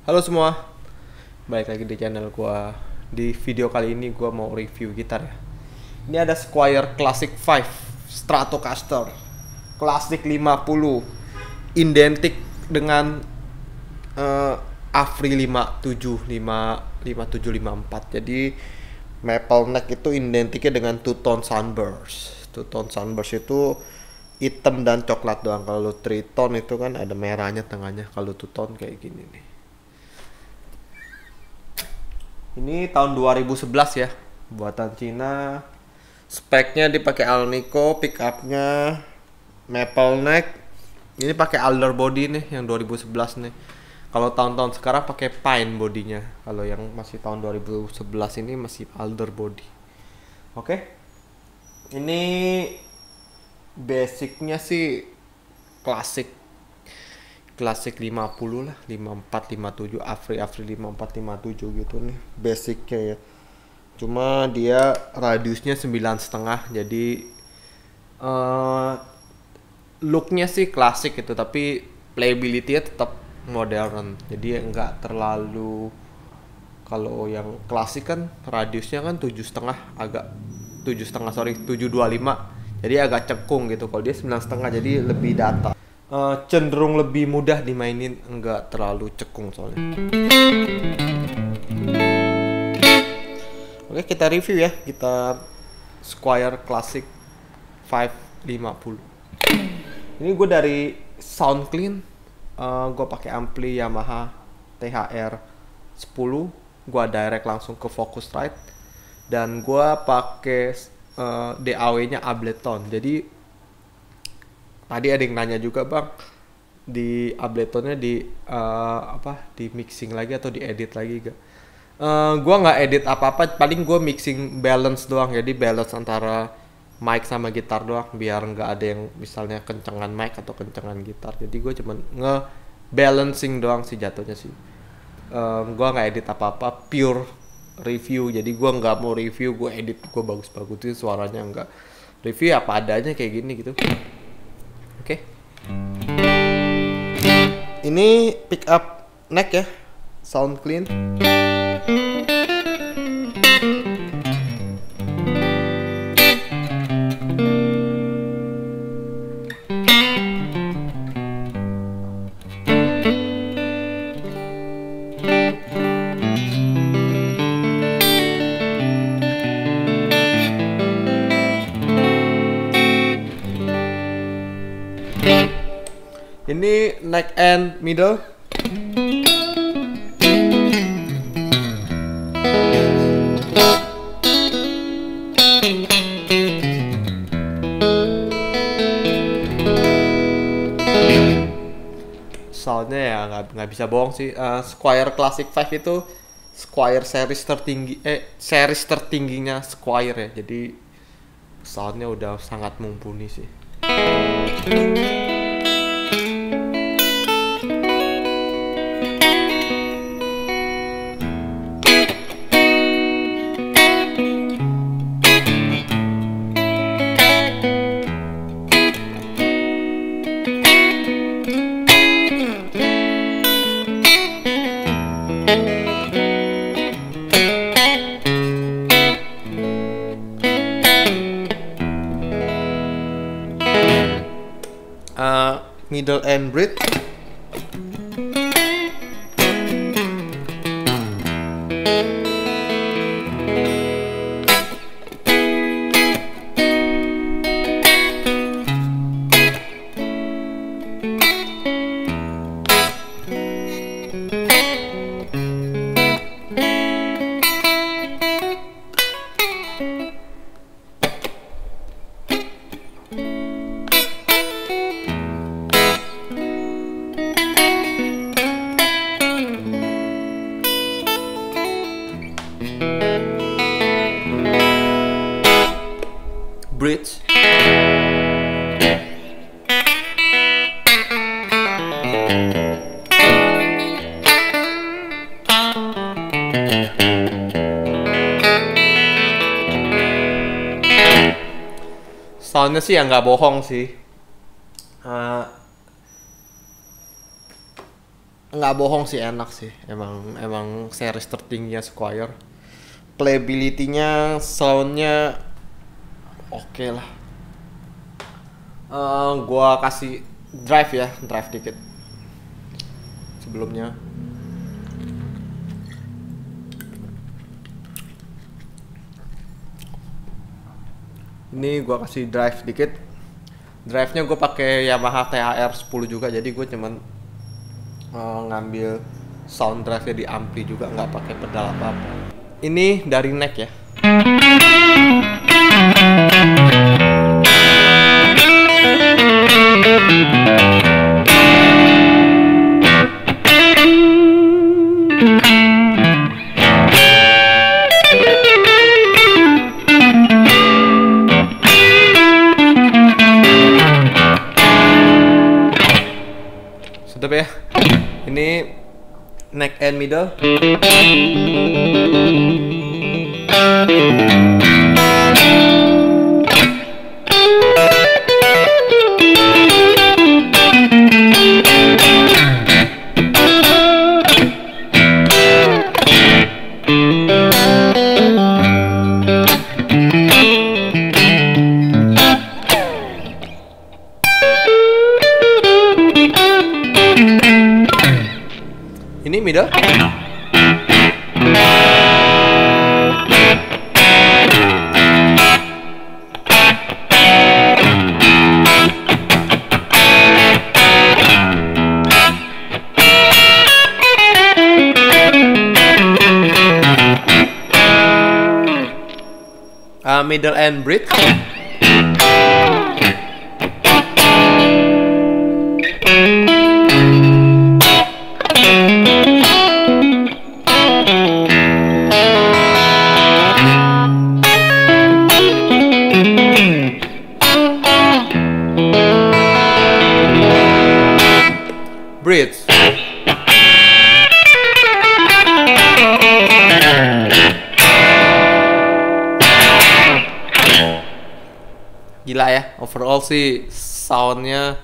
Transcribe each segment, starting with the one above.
Halo semua, balik lagi di channel gua. Di video kali ini gua mau review gitar ya. Ini ada Squire Classic 5 Stratocaster Classic 50 identik dengan uh, Afri 57 5 5754. Jadi maple neck itu identiknya dengan two tone sunburst. Two tone sunburst itu hitam dan coklat doang. Kalau three tone itu kan ada merahnya tengahnya. Kalau two tone kayak gini nih. Ini tahun 2011 ya, buatan Cina. Speknya dipakai Alnico, pickupnya maple neck. Ini pakai Alder body nih yang 2011 nih. Kalau tahun-tahun sekarang pakai pine bodinya. Kalau yang masih tahun 2011 ini masih Alder body. Oke. Ini basicnya sih klasik klasik 50 lah 54 57 Afri Afri 54 57 gitu nih basicnya ya. Cuma dia radiusnya sembilan setengah jadi uh, looknya sih klasik gitu tapi playability-nya tetap modern. Jadi enggak terlalu kalau yang klasik kan radiusnya kan tujuh setengah agak tujuh setengah sorry tujuh dua lima jadi agak cekung gitu. Kalau dia sembilan setengah jadi lebih data uh, cenderung lebih mudah dimainin enggak terlalu cekung soalnya. Oke kita review ya. Kita Squire Classic 550 ini gue dari Sound Clean uh, gue pakai ampli Yamaha THR 10 gue direct langsung ke Focusrite. Dan gue pakai uh, DAW nya Ableton. Jadi tadi ada yang nanya juga bang di Abletonnya di uh, apa di mixing lagi atau di edit lagi gak? Uh, gua nggak edit apa-apa, paling gue mixing balance doang, jadi balance antara mic sama gitar doang, biar nggak ada yang misalnya kencengan mic atau kencengan gitar. Jadi gue cuman nge balancing doang sih jatuhnya sih. Um, gua nggak edit apa-apa, pure review. Jadi gua nggak mau review, gue edit gue bagus-bagusin suaranya nggak review apa adanya kayak gini gitu. Ini pick up neck ya. Sound clean. Ini neck and middle. Soundnya ya nggak nggak bisa bohong sih. Uh, Squire Classic 5 itu Squire series tertinggi eh series tertingginya Squire ya. Jadi soundnya udah sangat mumpuni sih. Middle and bridge soundnya sih ya nggak bohong sih. Uh, nggak bohong sih enak sih. Emang emang series tertingginya Squire. Playability-nya soundnya oke lah. Eh, gua kasih drive ya drive dikit. Sebelumnya ini gua kasih drive dikit. Drive nya gue pakai Yamaha THR 10 juga jadi gue cuman eh, ngambil sound drive nya di ampli juga nggak pakai pedal apa apa ini dari neck ya sedap ya. Ini neck and middle. ini Uh, middle and bridge bridge gila ya. Overall sih soundnya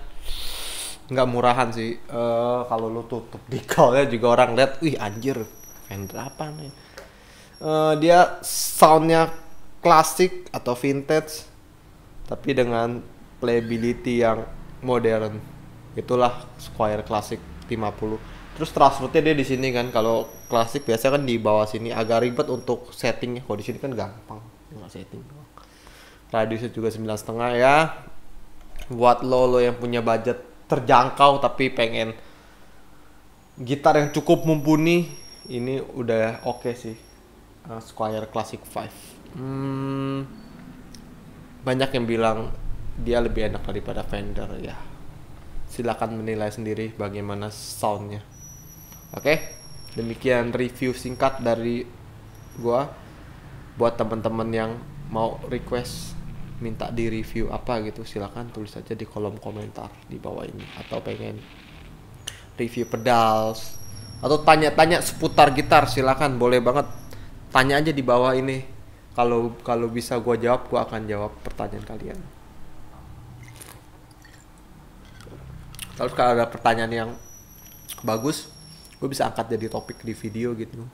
nggak murahan sih. Eh, kalau lu tutup decalnya juga orang lihat wih anjir Fender apa nih? Eh, dia soundnya klasik atau vintage tapi dengan playability yang modern. Itulah Squire Classic 50 terus transfernya dia di sini kan kalau klasik biasanya kan di bawah sini agak ribet untuk settingnya. Kalau di sini kan gampang nggak setting doang radiusnya juga sembilan setengah ya. Buat lo lo yang punya budget terjangkau tapi pengen gitar yang cukup mumpuni ini udah oke sih. Uh, Squire Classic 5 hmm, banyak yang bilang dia lebih enak daripada Fender ya. Silakan menilai sendiri bagaimana soundnya. Oke demikian review singkat dari gua. Buat teman-teman yang mau request minta di review apa gitu silakan tulis aja di kolom komentar di bawah ini. Atau pengen review pedal atau tanya-tanya seputar gitar silakan boleh banget. Tanya aja di bawah ini. Kalau kalau bisa gua jawab gua akan jawab pertanyaan kalian. Terus kalau ada pertanyaan yang bagus, gue bisa angkat jadi topik di video gitu.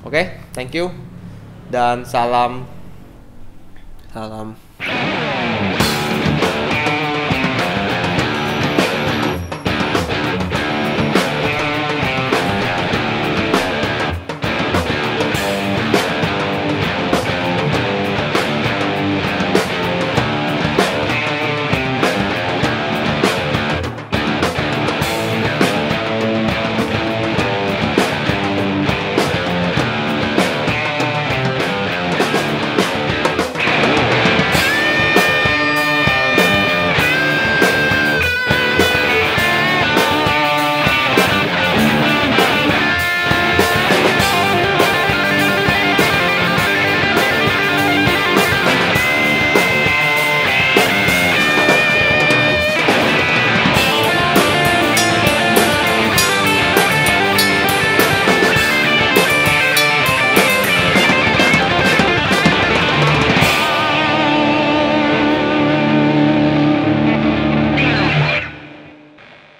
Oke, thank you. Dan salam salam